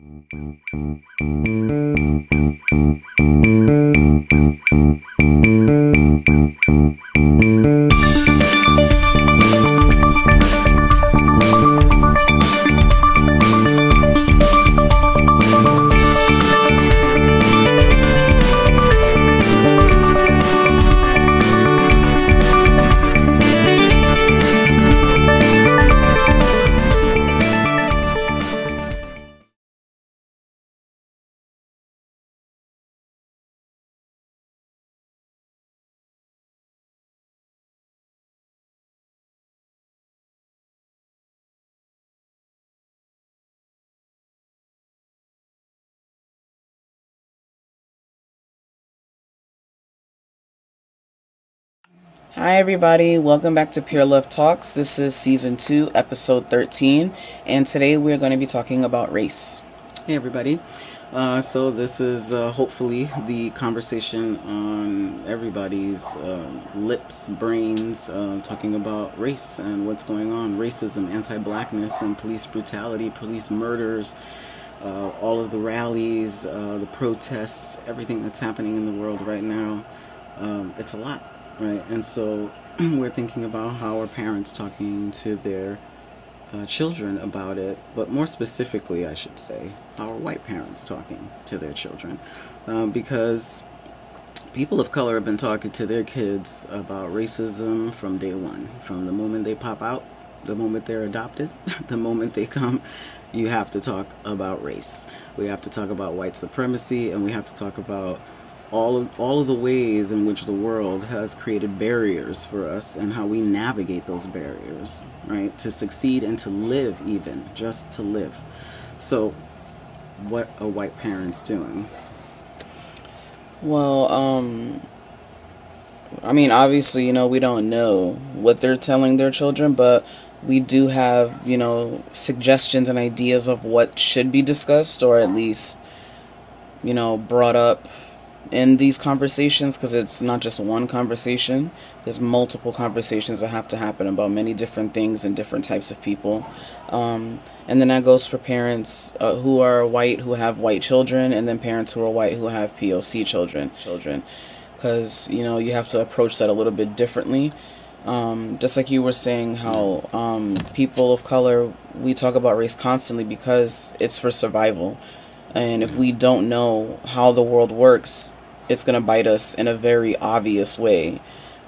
Thank you. Everybody. Welcome back to Pure Love Talks. This is season two, episode 13, and today we're going to be talking about race. Hey, everybody. Uh, so, this is uh, hopefully the conversation on everybody's uh, lips, brains, uh, talking about race and what's going on racism, anti blackness, and police brutality, police murders. Uh, all of the rallies, uh, the protests, everything that's happening in the world right now. Um, it's a lot right? And so we're thinking about how are parents talking to their uh, children about it, but more specifically, I should say, how are white parents talking to their children? Um, because people of color have been talking to their kids about racism from day one, from the moment they pop out, the moment they're adopted, the moment they come. You have to talk about race. We have to talk about white supremacy, and we have to talk about all of, all of the ways in which the world has created barriers for us and how we navigate those barriers, right? To succeed and to live, even just to live. So, what are white parents doing? Well, um, I mean, obviously, you know, we don't know what they're telling their children, but we do have, you know, suggestions and ideas of what should be discussed or at least, you know, brought up in these conversations because it's not just one conversation. There's multiple conversations that have to happen about many different things and different types of people. Um, and then that goes for parents uh, who are white who have white children and then parents who are white who have poc children children. Because you know you have to approach that a little bit differently. Um, just like you were saying how um, people of color we talk about race constantly because it's for survival. And if we don't know how the world works it's going to bite us in a very obvious way.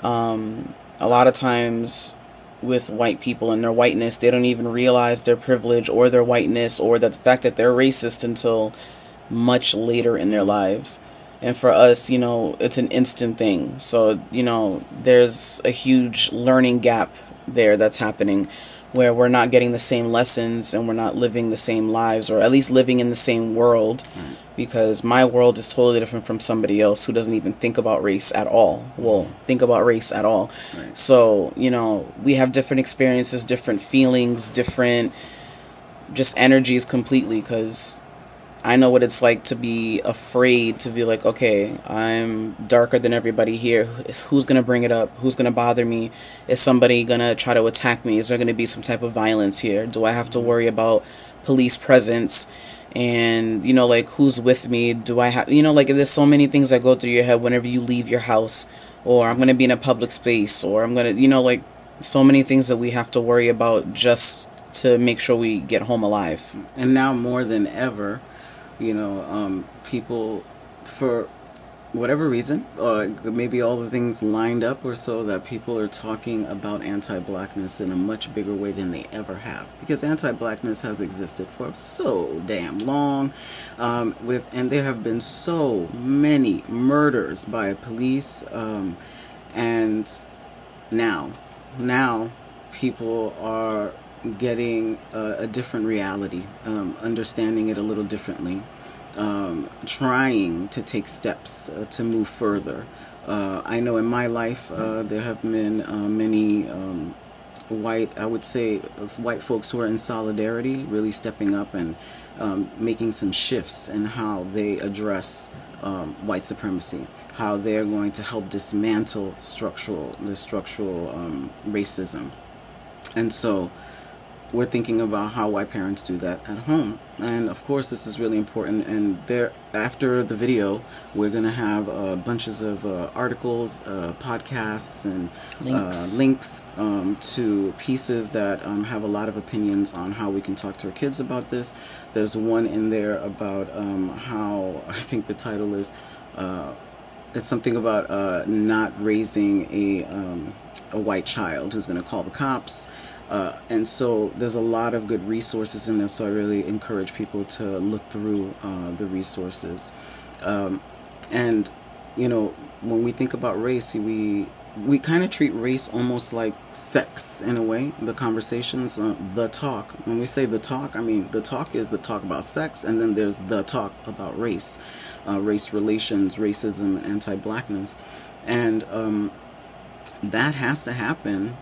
Um, a lot of times with white people and their whiteness, they don't even realize their privilege or their whiteness or the fact that they're racist until much later in their lives. And for us, you know, it's an instant thing. So, you know, there's a huge learning gap there that's happening where we're not getting the same lessons and we're not living the same lives or at least living in the same world right. because my world is totally different from somebody else who doesn't even think about race at all well think about race at all right. so you know we have different experiences different feelings different just energies completely because I know what it's like to be afraid to be like, okay, I'm darker than everybody here. Who's going to bring it up? Who's going to bother me? Is somebody going to try to attack me? Is there going to be some type of violence here? Do I have to worry about police presence? And, you know, like, who's with me? Do I have, you know, like, there's so many things that go through your head whenever you leave your house, or I'm going to be in a public space, or I'm going to, you know, like, so many things that we have to worry about just to make sure we get home alive. And now more than ever, you know, um, people for whatever reason, or maybe all the things lined up or so that people are talking about anti-blackness in a much bigger way than they ever have. Because anti-blackness has existed for so damn long um, with and there have been so many murders by police um, and now now people are getting a, a different reality, um, understanding it a little differently, um, trying to take steps uh, to move further. Uh, I know in my life uh, there have been uh, many um, white, I would say, white folks who are in solidarity, really stepping up and um, making some shifts in how they address um, white supremacy, how they're going to help dismantle structural the structural um, racism, and so we're thinking about how white parents do that at home. And of course, this is really important. And there, after the video, we're gonna have uh, bunches of uh, articles, uh, podcasts, and Links. uh, links um, to pieces that um, have a lot of opinions on how we can talk to our kids about this. There's one in there about um, how I think the title is. Uh, it's something about uh, not raising a um, a white child who's going to call the cops. Uh, and so there's a lot of good resources in there. So I really encourage people to look through uh, the resources. Um, and you know, when we think about race, we we kind of treat race almost like sex in a way. The conversations, uh, the talk. When we say the talk, I mean the talk is the talk about sex, and then there's the talk about race, uh, race relations, racism, anti-blackness, and um, that has to happen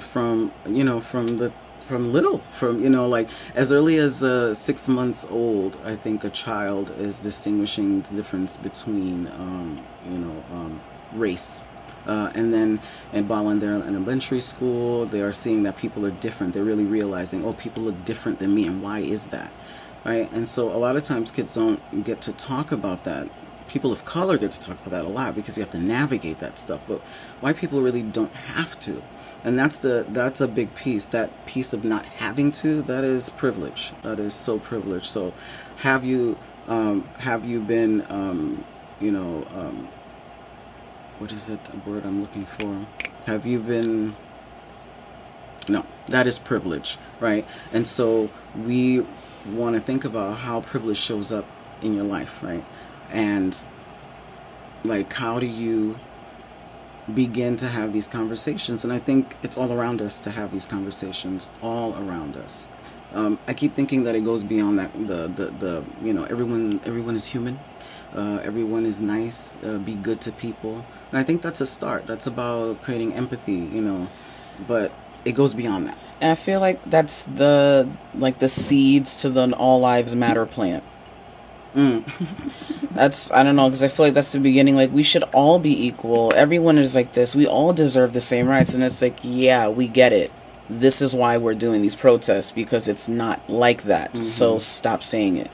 from you know from the from little from you know like as early as uh, six months old i think a child is distinguishing the difference between um, you know um, race uh, and then in they're in elementary school. They are seeing that people are different. They're really realizing, oh, people look different than me, and why is that, right? And so a lot of times kids don't get to talk about that. People of color get to talk about that a lot because you have to navigate that stuff. But white people really don't have to and that's the that's a big piece that piece of not having to that is privilege. That is so privileged. So have you um, have you been um, you know um, what is it the word i'm looking for? Have you been no that is privilege right? And so we want to think about how privilege shows up in your life right? And like how do you begin to have these conversations. And I think it's all around us to have these conversations, all around us. Um, I keep thinking that it goes beyond that. The, the, the you know, everyone, everyone is human. Uh, everyone is nice. Uh, be good to people. And I think that's a start. That's about creating empathy, you know. But it goes beyond that. And I feel like that's the like the seeds to the all lives matter plant. Mm. That's I don't know because I feel like that's the beginning. Like we should all be equal. Everyone is like this. We all deserve the same rights, and it's like yeah, we get it. This is why we're doing these protests because it's not like that. So stop saying it.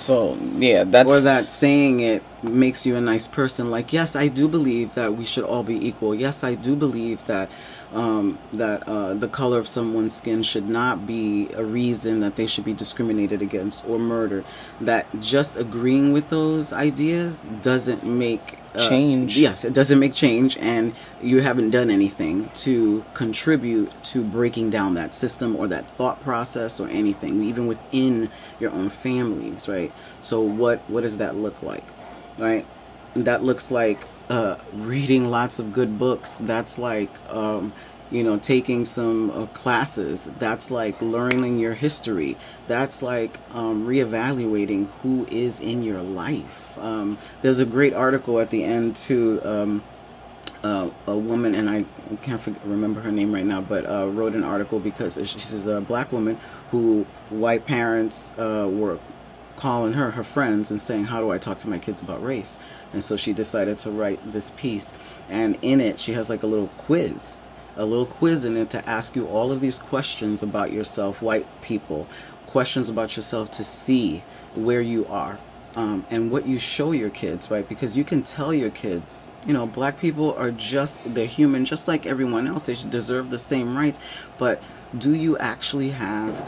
So yeah, that's or that saying it makes you a nice person. Like, yes, I do believe that we should all be equal. Yes, I do believe that um, that uh, the color of someone's skin should not be a reason that they should be discriminated against or murdered. That just agreeing with those ideas doesn't make uh, Change. Yes, it doesn't make change, and you haven't done anything to contribute to breaking down that system or that thought process or anything, even within your own families, right? So, what what does that look like, right? That looks like uh, reading lots of good books. That's like um, you know taking some uh, classes. That's like learning your history. That's like um, reevaluating who is in your life. Um, there's a great article at the end to um, uh, a woman, and I can't forget, remember her name right now, but uh, wrote an article because she's a black woman who white parents uh, were calling her her friends and saying, "How do I talk to my kids about race?" And so she decided to write this piece, and in it she has like a little quiz, a little quiz in it to ask you all of these questions about yourself, white people, questions about yourself to see where you are um, and what you show your kids, right? Because you can tell your kids, you know, black people are just, they're human just like everyone else. They deserve the same rights. But do you actually have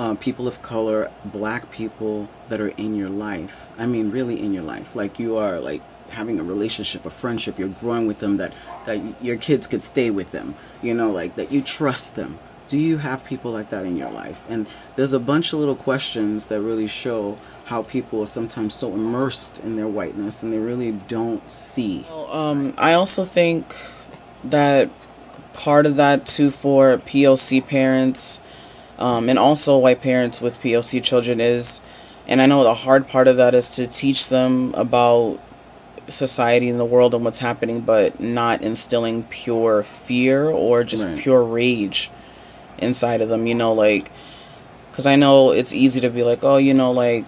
uh, people of color, black people that are in your life? I mean, really in your life. Like you are like having a relationship, a friendship, you're growing with them that, that your kids could stay with them, you know, like that you trust them. Do you have people like that in your life? And there's a bunch of little questions that really show how people are sometimes so immersed in their whiteness and they really don't see. Um, I also think that part of that too for POC parents, um, and also white parents with POC children is, and I know the hard part of that is to teach them about society and the world and what's happening, but not instilling pure fear or just Right. pure rage inside of them. You know, like, because I know it's easy to be like, oh, you know, like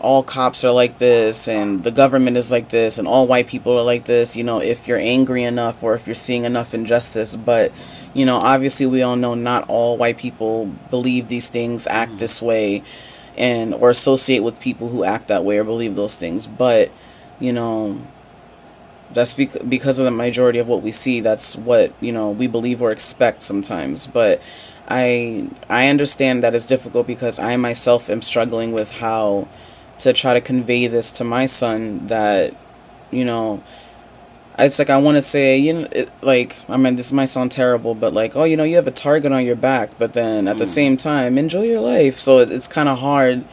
all cops are like this and the government is like this and all white people are like this you know if you're angry enough or if you're seeing enough injustice but you know, obviously we all know not all white people believe these things, act mm. this way, and or associate with people who act that way or believe those things. But, you know, that's bec- because of the majority of what we see. That's what you know we believe or expect sometimes. But I I understand that it's difficult because I myself am struggling with how to try to convey this to my son that you know it's like I want to say, you know, it, like I mean, this might sound terrible, but like, oh, you know, you have a target on your back, but then at mm. the same time, enjoy your life. So it, it's kind of hard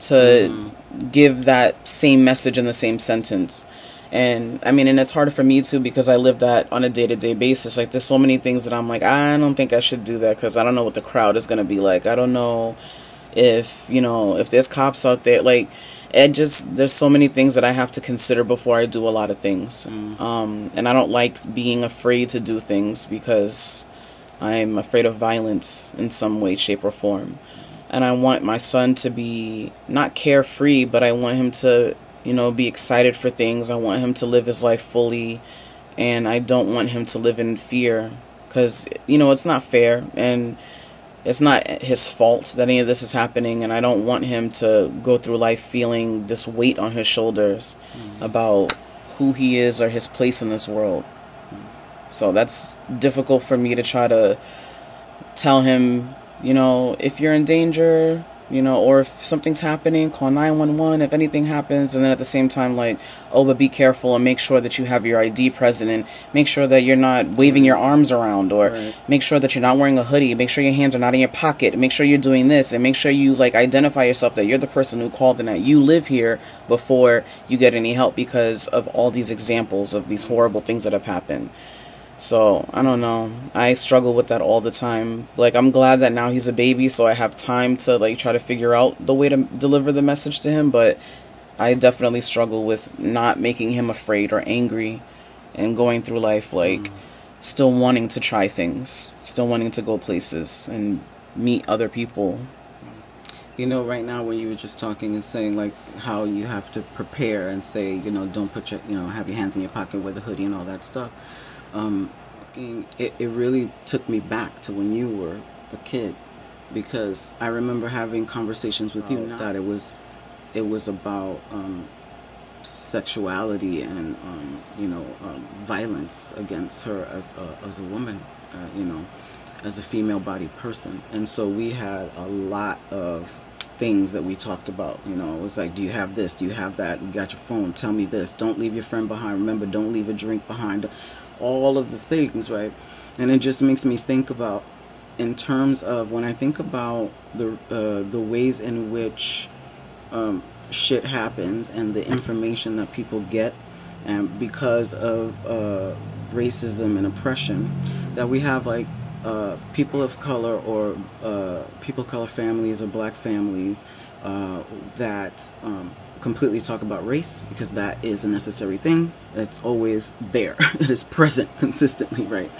to mm. give that same message in the same sentence. And I mean, and it's harder for me too because I live that on a day to day basis. Like, there's so many things that I'm like, I don't think I should do that because I don't know what the crowd is gonna be like. I don't know if you know if there's cops out there. Like, it just there's so many things that I have to consider before I do a lot of things. Mm. Um, and I don't like being afraid to do things because I'm afraid of violence in some way, shape, or form. And I want my son to be not carefree, but I want him to you know, be excited for things. I want him to live his life fully, and I don't want him to live in fear because, you know, it's not fair and it's not his fault that any of this is happening, and I don't want him to go through life feeling this weight on his shoulders mm-hmm. about who he is or his place in this world. So that's difficult for me to try to tell him, you know, if you're in danger, you know, or if something's happening, call 911 if anything happens, and then at the same time, like, oh, but be careful and make sure that you have your ID present and make sure that you're not waving your arms around, or right. make sure that you're not wearing a hoodie, make sure your hands are not in your pocket, make sure you're doing this, and make sure you, like, identify yourself that you're the person who called and that you live here before you get any help because of all these examples of these horrible things that have happened. So, I don't know. I struggle with that all the time. Like, I'm glad that now he's a baby, so I have time to, like, try to figure out the way to deliver the message to him, but I definitely struggle with not making him afraid or angry and going through life, like, mm. still wanting to try things, still wanting to go places and meet other people. You know, right now when you were just talking and saying like how you have to prepare and say, you know, don't put your, you know, have your hands in your pocket with a hoodie and all that stuff um, it, it really took me back to when you were a kid because I remember having conversations with you oh, that it was it was about um, sexuality and um, you know um, violence against her as a, as a woman uh, you know as a female bodied person. And so we had a lot of things that we talked about you know. It was like do you have this? Do you have that? You got your phone? Tell me this. Don't leave your friend behind. Remember don't leave a drink behind all of the things, right? And it just makes me think about, in terms of when I think about the uh, the ways in which um, shit happens and the information that people get, and because of uh, racism and oppression, that we have like uh, people of color or uh, people of color families or black families uh, that um, completely talk about race because that is a necessary thing. It's always there. it is present consistently, right?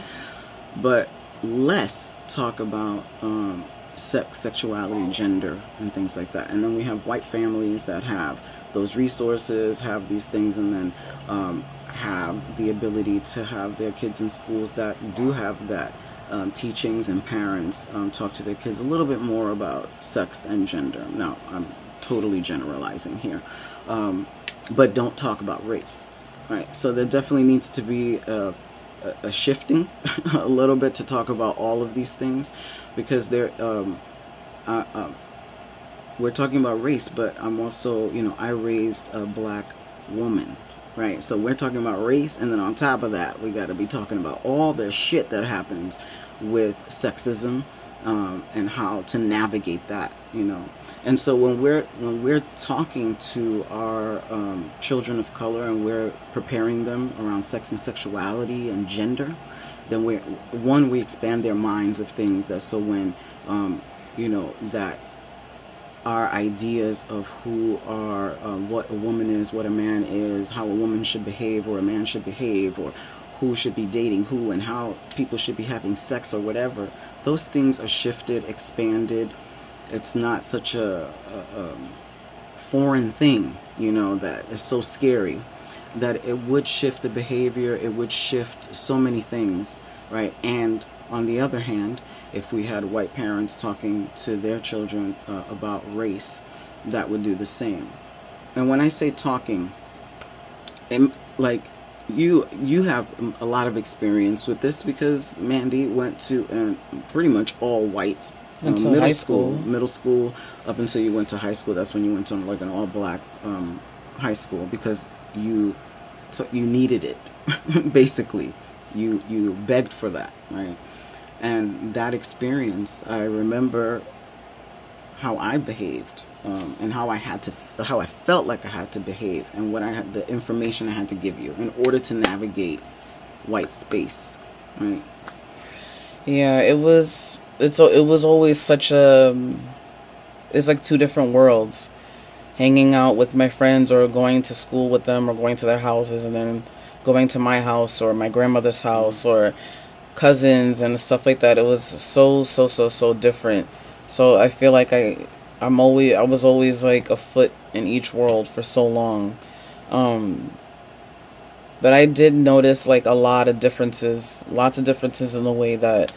But less talk about um, sex, sexuality, gender, and things like that. And then we have white families that have those resources, have these things, and then um, have the ability to have their kids in schools that do have that. Um, teachings and parents um, talk to their kids a little bit more about sex and gender. Now, I'm totally generalizing here. Um, but don't talk about race. Right. So there definitely needs to be a, a shifting a little bit to talk about all of these things because they're um, uh, uh, we're talking about race, but I'm also you know I raised a black woman, right? So we're talking about race, and then on top of that, we got to be talking about all the shit that happens with sexism um, and how to navigate that, you know. And so when we're when we're talking to our um, children of color and we're preparing them around sex and sexuality and gender, then we one we expand their minds of things that so when um, you know that our ideas of who are uh, what a woman is, what a man is, how a woman should behave or a man should behave, or who should be dating who and how people should be having sex or whatever. Those things are shifted, expanded it's not such a, a, a foreign thing, you know, that is so scary that it would shift the behavior, it would shift so many things, right? And on the other hand, if we had white parents talking to their children uh, about race, that would do the same. And when I say talking, it, like you you have a lot of experience with this because Mandy went to a pretty much all white um, Until middle high school, school. middle school up until you went to high school. That's when you went to like an all black um, high school because you so you needed it basically. You you begged for that, right? And that experience, I remember how I behaved um, and how I had to, how I felt like I had to behave, and what I had, the information I had to give you in order to navigate white space, right? Yeah, it was. It's it was always such a. It's like two different worlds, hanging out with my friends or going to school with them or going to their houses and then going to my house or my grandmother's house or cousins and stuff like that. It was so so so so different. So I feel like I I'm always I was always like a foot in each world for so long. Um but I did notice like a lot of differences, lots of differences in the way that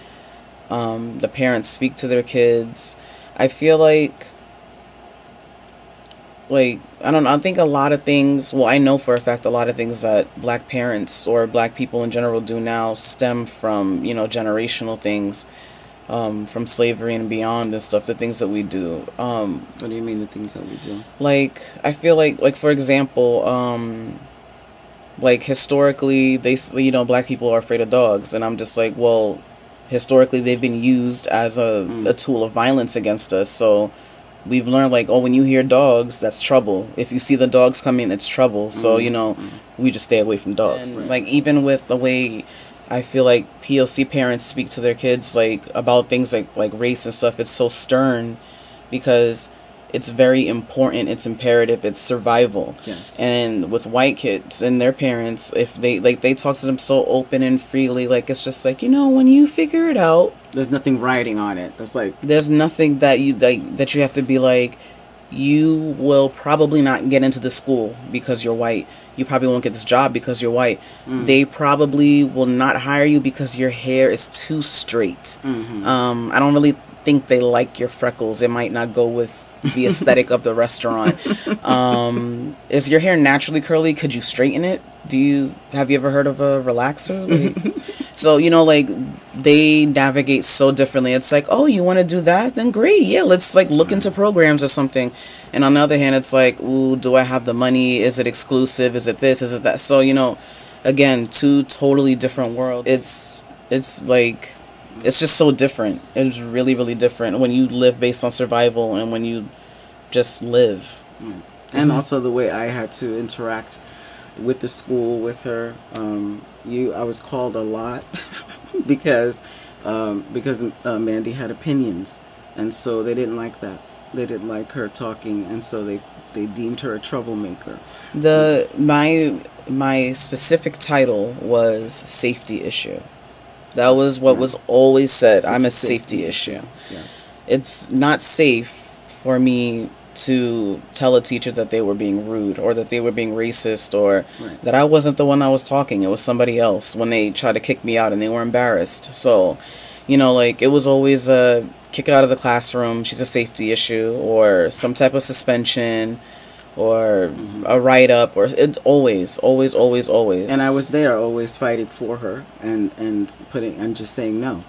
um, the parents speak to their kids. I feel like, like I don't know. I think a lot of things. Well, I know for a fact a lot of things that black parents or black people in general do now stem from you know generational things, um, from slavery and beyond and stuff. The things that we do. Um, What do you mean the things that we do? like I feel like like for example, um like historically they you know black people are afraid of dogs and I'm just like, well, historically they've been used as a, a tool of violence against us. So we've learned like, oh, when you hear dogs, that's trouble. If you see the dogs coming, it's trouble. So, you know, we just stay away from dogs. And- like even with the way I feel like POC parents speak to their kids like about things like like race and stuff, it's so stern because it's very important, it's imperative, it's survival. Yes. And with white kids and their parents, if they like they talk to them so open and freely, like it's just like, you know, when you figure it out, There's nothing writing on it. That's like there's nothing that you like that you have to be like you will probably not get into the school because you're white you probably won't get this job because you're white they probably will not hire you because your hair is too straight um, i don't really think they like your freckles. It might not go with the aesthetic of the restaurant. Um, is your hair naturally curly? Could you straighten it? Do you have you ever heard of a relaxer? Like, so you know like they navigate so differently. It's like oh you want to do that? Then great. Yeah let's like look into programs or something. And on the other hand it's like ooh do i have the money? Is it exclusive? Is it this? Is it that? So you know again two totally different worlds. It's it's like it's just so different it's really really different when you live based on survival and when you just live and also the way I had to interact with the school with her. Um, you, I was called a lot because um, because uh, Mandy had opinions, and so they didn't like that. They didn't like her talking, and so they they deemed her a troublemaker. The my my specific title was safety issue. That was what was always said. I'm a a safety, safety issue. Yes. It's not safe for me to tell a teacher that they were being rude or that they were being racist or Right. that I wasn't the one I was talking. It was somebody else when they tried to kick me out and they were embarrassed. So, you know, like it was always a kick out of the classroom. She's a safety issue or some type of suspension or a write up or it's always, always, always, always. and I was there always fighting for her and and putting and just saying no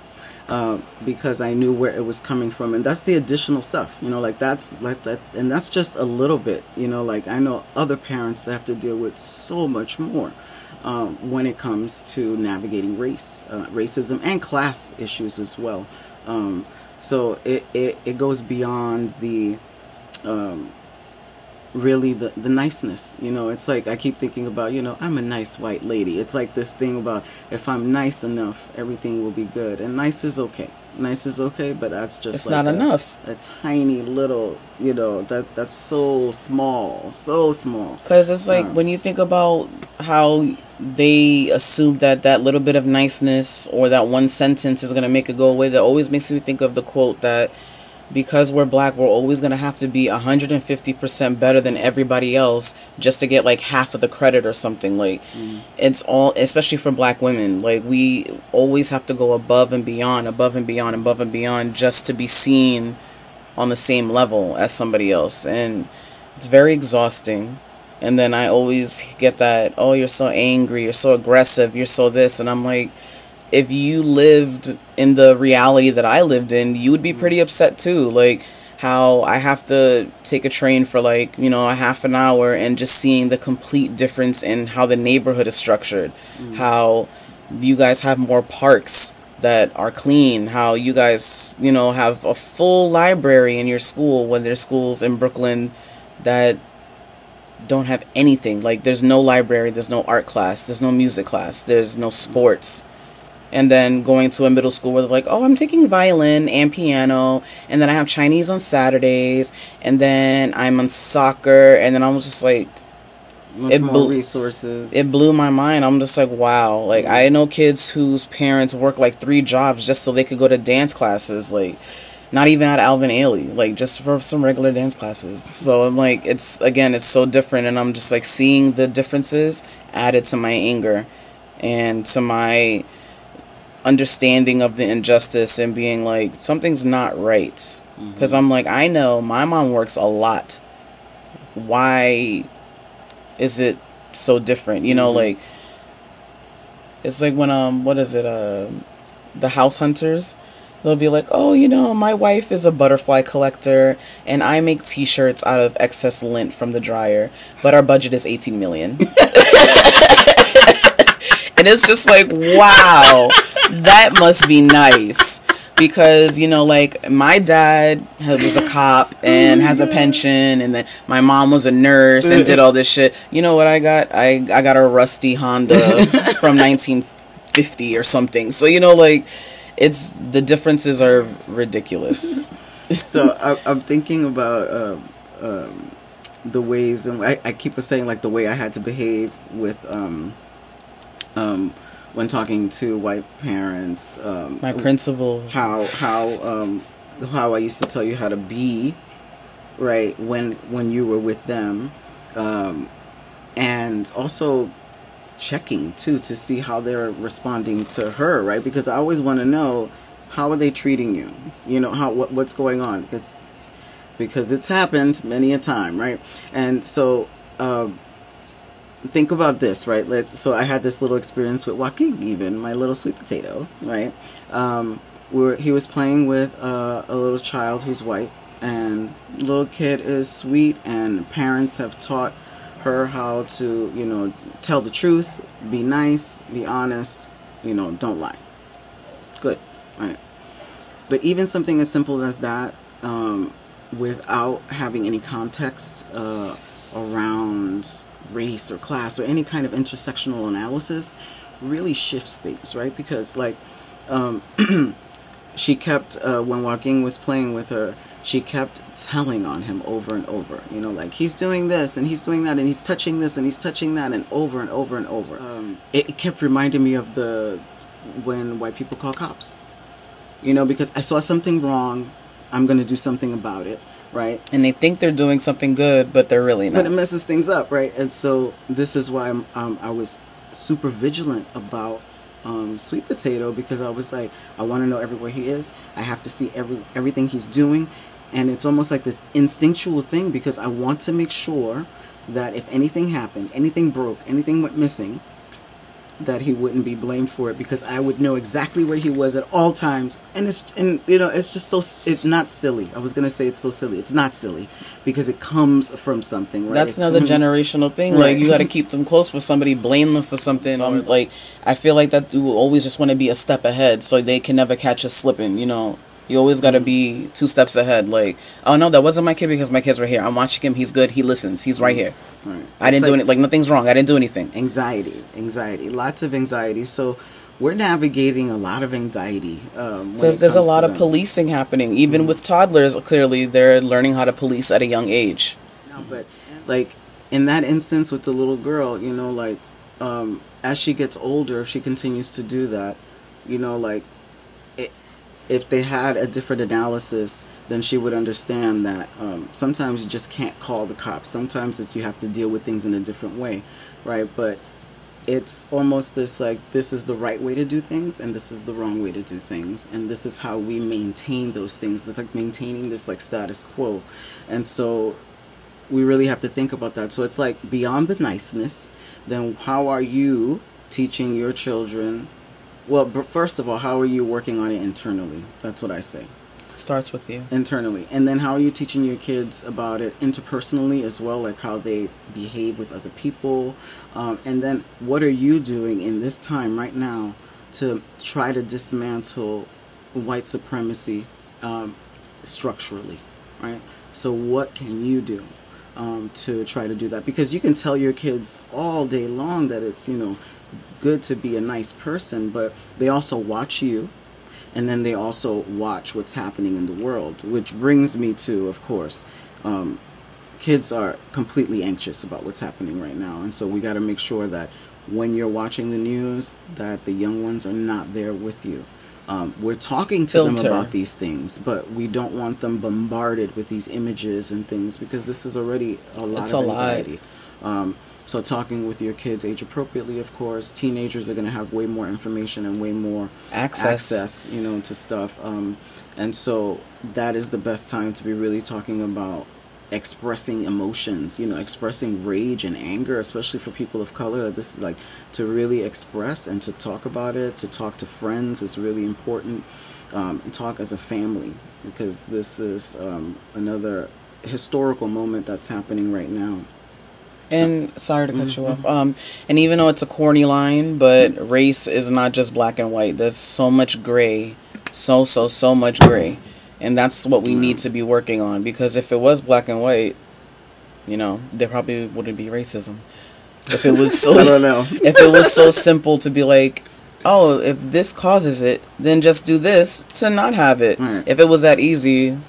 uh, because I knew where it was coming from and that's the additional stuff you know like that's like that and that's just a little bit you know like I know other parents that have to deal with so much more um, when it comes to navigating race uh, racism and class issues as well um, so it, it, it goes beyond the um, really the, the niceness you know? It's like i keep thinking about you know i'm a nice white lady. It's like this thing about if i'm nice enough everything will be good. And nice is okay. Nice is okay but that's just It's like not a, enough. a tiny little you know that that's so small so small. Because it's like Um, when you think about how they assume that that little bit of niceness or that one sentence is going to make it go away, that always makes me think of the quote that because we're black, we're always going to have to be 150% better than everybody else just to get like half of the credit or something. Like, mm. it's all, especially for black women, like, we always have to go above and beyond, above and beyond, above and beyond just to be seen on the same level as somebody else. And it's very exhausting. And then I always get that, oh, you're so angry, you're so aggressive, you're so this. And I'm like, if you lived in the reality that I lived in, you would be pretty upset too. Like how I have to take a train for like, you know, a half an hour and just seeing the complete difference in how the neighborhood is structured. Mm. How you guys have more parks that are clean, how you guys, you know, have a full library in your school when there's schools in Brooklyn that don't have anything. Like there's no library, there's no art class, there's no music class, there's no sports and then going to a middle school where they're like, oh, I'm taking violin and piano, and then I have Chinese on Saturdays, and then I'm on soccer, and then I was just like, Much it blew resources. It blew my mind. I'm just like, wow. Like I know kids whose parents work like three jobs just so they could go to dance classes. Like, not even at Alvin Ailey. Like just for some regular dance classes. So I'm like, it's again, it's so different, and I'm just like seeing the differences added to my anger, and to my understanding of the injustice and being like something's not right because mm-hmm. i'm like i know my mom works a lot why is it so different you know mm-hmm. like it's like when um what is it uh the house hunters they'll be like oh you know my wife is a butterfly collector and i make t-shirts out of excess lint from the dryer but our budget is 18 million and it's just like wow that must be nice. Because you know like my dad was a cop and has a pension and then my mom was a nurse and did all this shit. You know what i got? I i got a rusty honda from 1950 or something. So you know like it's the differences are ridiculous. So I, am thinking about um, um, the ways and I, I keep saying like the way i had to behave with um, um, when talking to white parents. Um, My principal. How how um, how I used to tell you how to be, right when when you were with them, um, and also checking too to see how they're responding to her, right? Because I always want to know how are they treating you. You know how what, what's going on because because it's happened many a time, right? And so. Uh, think about this, right? Let's. So I had this little experience with Joaquin, even my little sweet potato, right? Um, where he was playing with uh, a little child who's white, and little kid is sweet, and parents have taught her how to, you know, tell the truth, be nice, be honest, you know, don't lie. Good, right? But even something as simple as that, um, without having any context uh, around race or class or any kind of intersectional analysis really shifts things, right? Because like um, she kept uh, when Joaquin was playing with her, she kept telling on him over and over. You know, like he's doing this and he's doing that and he's touching this and he's touching that and over and over and over. Um, it, it kept reminding me of the when white people call cops. You know, because I saw something wrong, I'm going to do something about it right? And they think they're doing something good, but they're really not. But it messes things up, right? And so this is why um, I was super vigilant about um, Sweet Potato because I was like, I want to know everywhere he is. I have to see every everything he's doing, and it's almost like this instinctual thing because I want to make sure that if anything happened, anything broke, anything went missing, that he wouldn't be blamed for it because I would know exactly where he was at all times. And it's and you know it's just so it's not silly. I was gonna say it's so silly. It's not silly because it comes from something. Right? That's another mm-hmm. generational thing. Right. Like you got to keep them close for somebody, blame them for something. Some, or like I feel like that you always just want to be a step ahead so they can never catch us slipping. You know. You always got to be two steps ahead. Like, oh no, that wasn't my kid because my kid's right here. I'm watching him. He's good. He listens. He's right here. Right. I didn't like, do anything. Like nothing's wrong. I didn't do anything. Anxiety, anxiety, lots of anxiety. So we're navigating a lot of anxiety um, because um, there's a lot of policing happening. Even mm-hmm. with toddlers, clearly they're learning how to police at a young age. No, but like in that instance with the little girl, you know, like um, as she gets older, if she continues to do that, you know, like if they had a different analysis then she would understand that um, sometimes you just can't call the cops. Sometimes it's you have to deal with things in a different way, right? But it's almost this like this is the right way to do things and this is the wrong way to do things and this is how we maintain those things it's like maintaining this like status quo and so we really have to think about that so it's like beyond the niceness then how are you teaching your children well first of all how are you working on it internally? That's what i say. Starts with you. Internally. And then how are you teaching your kids about it interpersonally as well like how they behave with other people? Um, and then what are you doing in this time right now to try to dismantle white supremacy um, structurally right? So what can you do um, to try to do that? Because you can tell your kids all day long that it's you know good to be a nice person but they also watch you and then they also watch what's happening in the world, which brings me to, of course, um, kids are completely anxious about what's happening right now, and so we got to make sure that when you're watching the news, that the young ones are not there with you. Um, we're talking to Filter. them about these things, but we don't want them bombarded with these images and things because this is already a lot it's of anxiety. Um, so talking with your kids age appropriately, of course. Teenagers are going to have way more information and way more access, access you know, to stuff. Um, and so that is the best time to be really talking about expressing emotions, you know, expressing rage and anger, especially for people of color. This is like to really express and to talk about it, to talk to friends is really important. Um, talk as a family because this is um, another historical moment that's happening right now. And sorry to cut mm-hmm. you off. Um, and even though it's a corny line, but race is not just black and white. There's so much gray, so so so much gray, and that's what we need to be working on. Because if it was black and white, you know, there probably wouldn't be racism. If it was so, I don't know. if it was so simple to be like, oh, if this causes it, then just do this to not have it. Right. If it was that easy, right,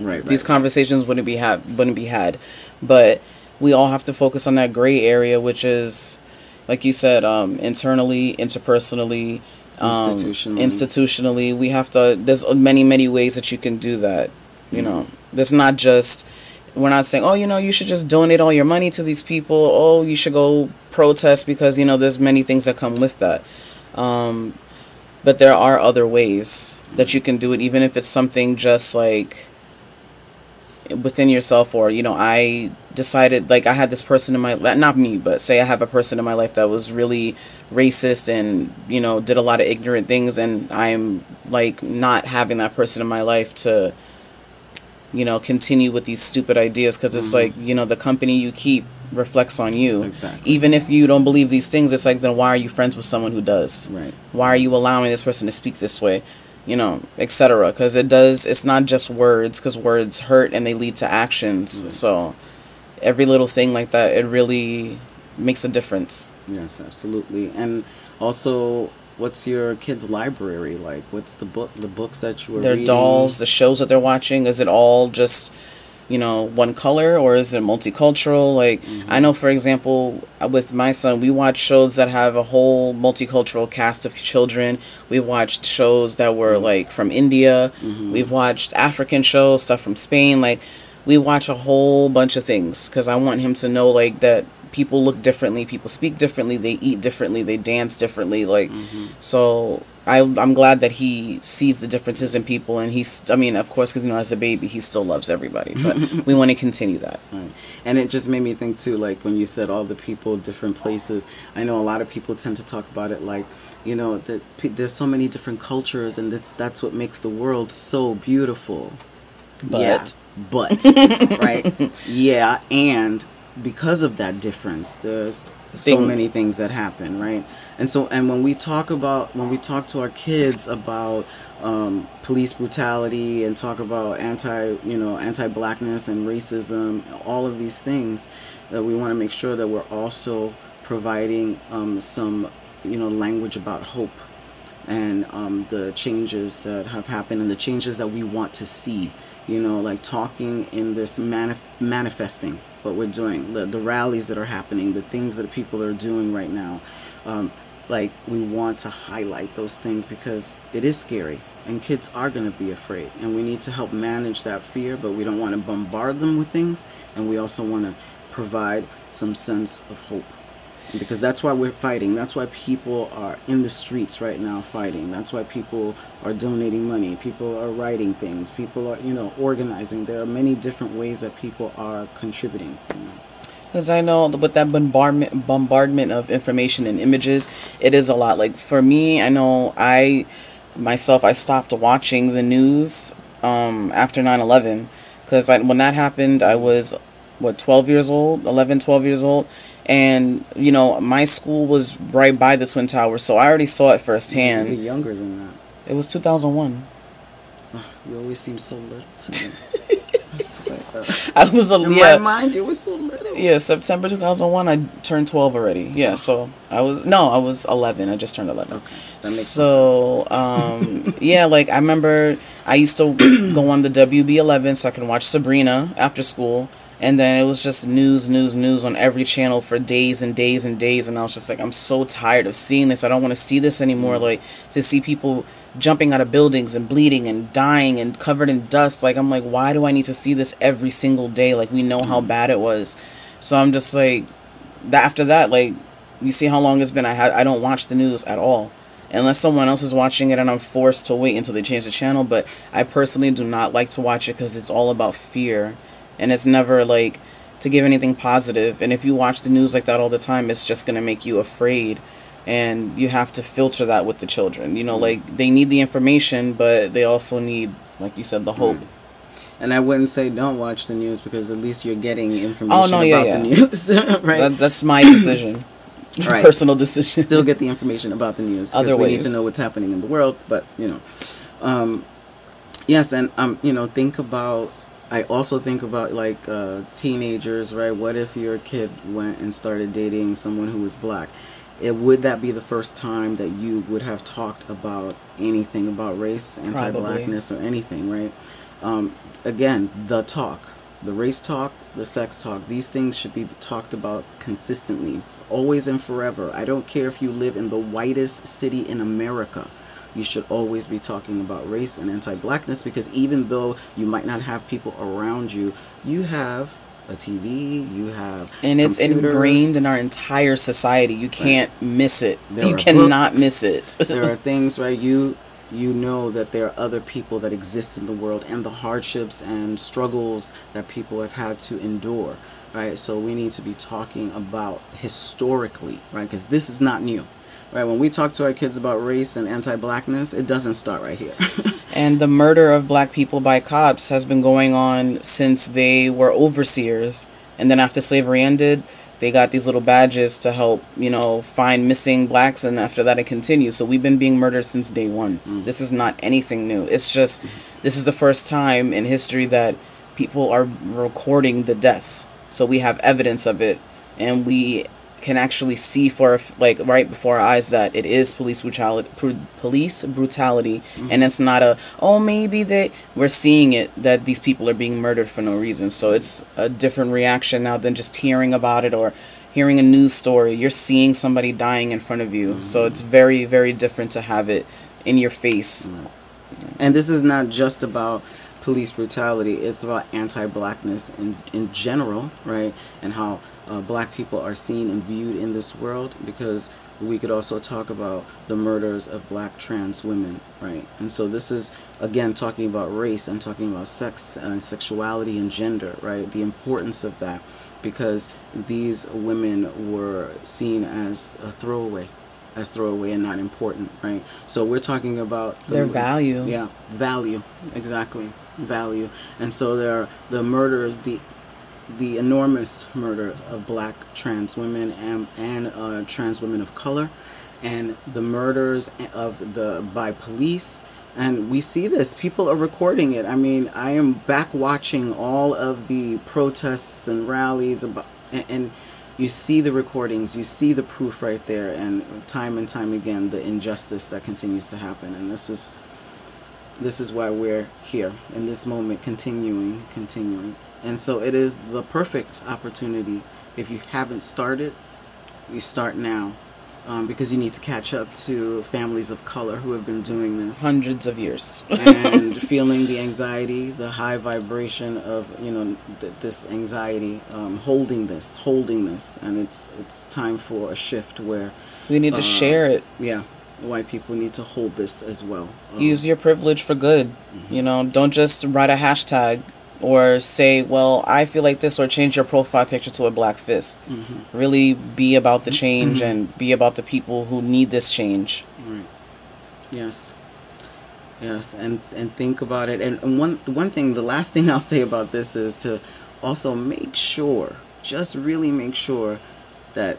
right. these conversations wouldn't be had. Wouldn't be had, but we all have to focus on that gray area, which is, like you said, um, internally, interpersonally, um, institutionally. institutionally. We have to. There's many, many ways that you can do that. You mm-hmm. know, there's not just. We're not saying, oh, you know, you should just donate all your money to these people. Oh, you should go protest because you know there's many things that come with that. Um, but there are other ways that you can do it, even if it's something just like within yourself or you know i decided like i had this person in my not me but say i have a person in my life that was really racist and you know did a lot of ignorant things and i'm like not having that person in my life to you know continue with these stupid ideas because it's mm-hmm. like you know the company you keep reflects on you exactly. even if you don't believe these things it's like then why are you friends with someone who does right why are you allowing this person to speak this way you know, etc. Because it does. It's not just words. Because words hurt and they lead to actions. Mm. So every little thing like that, it really makes a difference. Yes, absolutely. And also, what's your kids' library like? What's the book? The books that you are Their reading? dolls, the shows that they're watching. Is it all just you know one color or is it multicultural like mm-hmm. i know for example with my son we watch shows that have a whole multicultural cast of children we watched shows that were mm-hmm. like from india mm-hmm. we've watched african shows stuff from spain like we watch a whole bunch of things because i want him to know like that people look differently people speak differently they eat differently they dance differently like mm-hmm. so I, I'm glad that he sees the differences in people, and he's. I mean, of course, because you know, as a baby, he still loves everybody, but we want to continue that. Right. And it just made me think too, like when you said all the people, different places. I know a lot of people tend to talk about it like, you know, that there's so many different cultures, and that's that's what makes the world so beautiful. But, yeah, but right, yeah, and because of that difference, there's so many things that happen, right? And so, and when we talk about, when we talk to our kids about um, police brutality and talk about anti, you know, anti-blackness and racism, all of these things, that we want to make sure that we're also providing um, some, you know, language about hope and um, the changes that have happened and the changes that we want to see. You know, like talking in this manif- manifesting what we're doing, the, the rallies that are happening, the things that people are doing right now. Um, like we want to highlight those things because it is scary and kids are going to be afraid. And we need to help manage that fear but we don't want to bombard them with things. And we also want to provide some sense of hope because that's why we're fighting. That's why people are in the streets right now fighting. That's why people are donating money. People are writing things. People are you know organizing. There are many different ways that people are contributing. Because I know with that bombardment bombardment of information and images, it is a lot. Like for me, I know I myself I stopped watching the news um, after 9/11 because when that happened, I was what 12 years old, 11, 12 years old, and you know my school was right by the twin towers, so I already saw it firsthand. You're younger than that. It was 2001. Oh, you always seem so little to me. I was a In yeah. my mind, you were so little. Yeah, September 2001, I turned 12 already. Yeah, so I was, no, I was 11. I just turned 11. Okay, So, um, yeah, like I remember I used to go on the WB11 so I can watch Sabrina after school. And then it was just news, news, news on every channel for days and days and days. And I was just like, I'm so tired of seeing this. I don't want to see this anymore. Mm. Like, to see people jumping out of buildings and bleeding and dying and covered in dust. Like, I'm like, why do I need to see this every single day? Like, we know how mm. bad it was. So I'm just like, that after that, like, you see how long it's been. I ha- I don't watch the news at all unless someone else is watching it and I'm forced to wait until they change the channel. But I personally do not like to watch it because it's all about fear, and it's never like to give anything positive. And if you watch the news like that all the time, it's just gonna make you afraid. And you have to filter that with the children. You know, like they need the information, but they also need, like you said, the hope. And I wouldn't say don't watch the news because at least you're getting information Oh, no, about yeah. the news, right? That, that's my decision, Right. personal decision. Still get the information about the news Other we need to know what's happening in the world. But you know, um, yes, and um, you know, think about. I also think about like uh, teenagers, right? What if your kid went and started dating someone who was black? It would that be the first time that you would have talked about anything about race, anti-blackness, or anything, right? Um, again, the talk, the race talk, the sex talk. These things should be talked about consistently, always and forever. I don't care if you live in the whitest city in America. You should always be talking about race and anti-blackness because even though you might not have people around you, you have a TV, you have and it's computer, ingrained in our entire society. You can't miss it. There you cannot books, miss it. there are things right you you know that there are other people that exist in the world and the hardships and struggles that people have had to endure right so we need to be talking about historically right because this is not new right when we talk to our kids about race and anti-blackness it doesn't start right here and the murder of black people by cops has been going on since they were overseers. And then after slavery ended, they got these little badges to help, you know, find missing blacks. And after that, it continues. So we've been being murdered since day one. Mm-hmm. This is not anything new. It's just, this is the first time in history that people are recording the deaths. So we have evidence of it. And we can actually see for like right before our eyes that it is police brutality police brutality. And mm-hmm. it's not a oh maybe that we're seeing it that these people are being murdered for no reason. So it's a different reaction now than just hearing about it or hearing a news story. You're seeing somebody dying in front of you. Mm-hmm. So it's very very different to have it in your face. Mm-hmm. And this is not just about police brutality. It's about anti-blackness in, in general right? And how uh, black people are seen and viewed in this world because we could also talk about the murders of black trans women right? And so this is again talking about race and talking about sex and sexuality and gender right? The importance of that because these women were seen as a throwaway as throwaway and not important right? So we're talking about the- their value. Yeah, value exactly value, and so there are the murders, the the enormous murder of black trans women and and uh, trans women of color, and the murders of the by police. And we see this. People are recording it. I mean, I am back watching all of the protests and rallies about, and, and you see the recordings, you see the proof right there, and time and time again, the injustice that continues to happen. And this is this is why we're here in this moment continuing continuing and so it is the perfect opportunity. If you haven't started you start now um, because you need to catch up to families of color who have been doing this. Hundreds of years. And feeling the anxiety, the high vibration of you know th- this anxiety, um, holding this, holding this, and it's it's time for a shift where we need to uh, share it. yeah, white people need to hold this as well. Um, use your privilege for good. Mm-hmm. you know don't just write a hashtag or say well i feel like this or change your profile picture to a black fist Mm-hmm. really be about the change and be about the people who need this change Right. Yes. Yes, and and think about it. And, and one one thing, the last thing I'll say about this is to also make sure, just really make sure that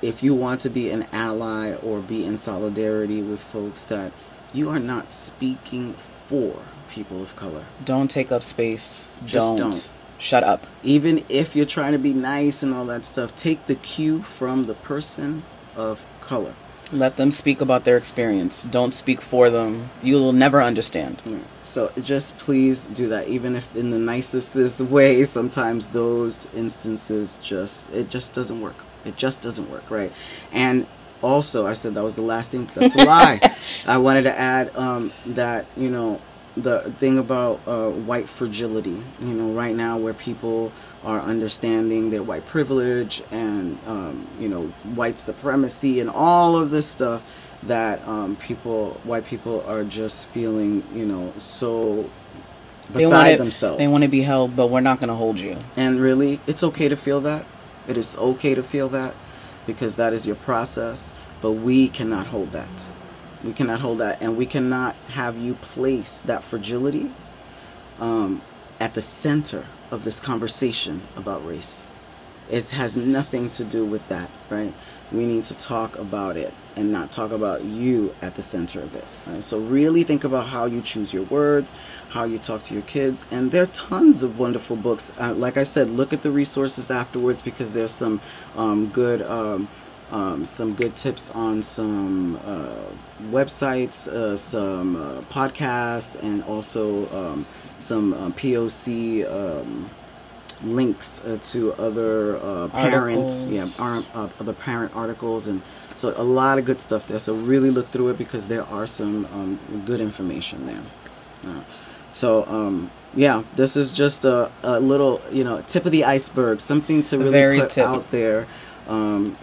if you want to be an ally or be in solidarity with folks, that you are not speaking for people of color. don't take up space Just don't. don't. shut up Even if you're trying to be nice and all that stuff, take the cue from the person of color. let them speak about their experience don't speak for them you'll never understand So just please do that, even if in the nicest way. Sometimes those instances just it just doesn't work. It just doesn't work, right? And also, I said that was the last thing. That's a lie. I wanted to add um, that you know the thing about uh, white fragility. You know, right now where people are understanding their white privilege and um, you know white supremacy and all of this stuff that um, people white people are just feeling you know so they beside want themselves they want to be held but we're not going to hold you and really it's okay to feel that it is okay to feel that because that is your process but we cannot hold that. We cannot hold that and we cannot have you place that fragility um, at the center of this conversation about race. It has nothing to do with that right we need to talk about it and not talk about you at the center of it right? so really think about how you choose your words how you talk to your kids and there are tons of wonderful books uh, like i said look at the resources afterwards because there's some um, good um, um, some good tips on some uh, websites uh, some uh, podcasts and also um, some uh, poc um, links uh, to other uh, parents, yeah, uh, other parent articles, and so a lot of good stuff there. So really look through it because there are some um, good information there. Uh, so um, yeah, this is just a, a little, you know, tip of the iceberg, something to really Very put tip. out there um,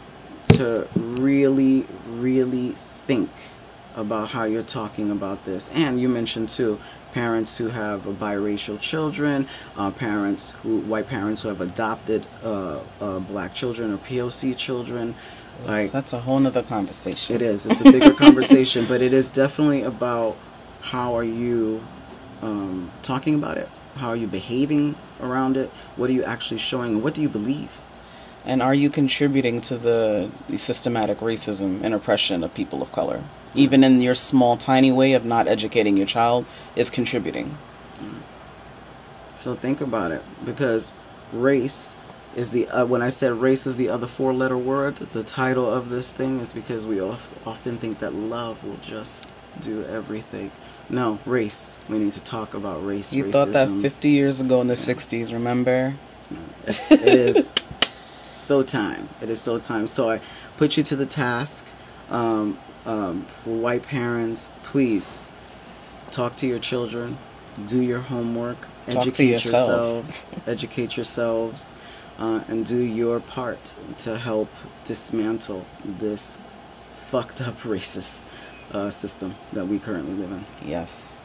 to really, really think about how you're talking about this. And you mentioned too parents who have biracial children, uh, parents who white parents who have adopted uh, uh, black children or POC children. Like that's a whole nother conversation it is. It's a bigger conversation, but it is definitely about how are you um, talking about it? How are you behaving around it? What are you actually showing? What do you believe? And are you contributing to the systematic racism and oppression of people of color? Even in your small, tiny way of not educating your child is contributing. So think about it, because race is the uh, when I said race is the other four-letter word. The title of this thing is because we oft, often think that love will just do everything. No, race. We need to talk about race. You racism. thought that 50 years ago in the 60s, remember? It is so time. It is so time. So I put you to the task. Um, um, for white parents, please talk to your children, do your homework, Talk educate yourself. yourselves, educate yourselves, uh, and do your part to help dismantle this fucked up racist uh, system that we currently live in. Yes.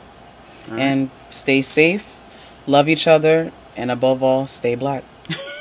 Right? And stay safe, love each other, and above all, stay black.